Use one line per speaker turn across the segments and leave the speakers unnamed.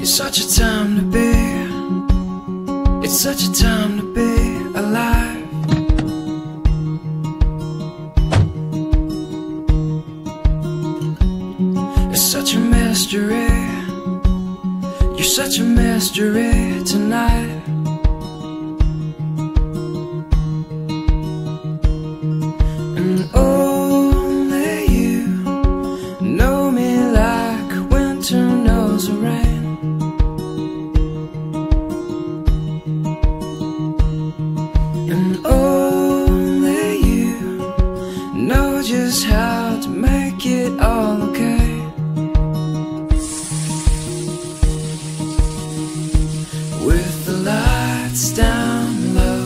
It's such a time to be. It's such a time to be alive. It's such a mystery. You're such a mystery tonight. And only you know just how to make it all okay. With the lights down low,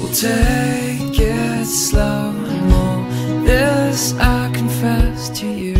we'll take it slow. And more this I confess to you.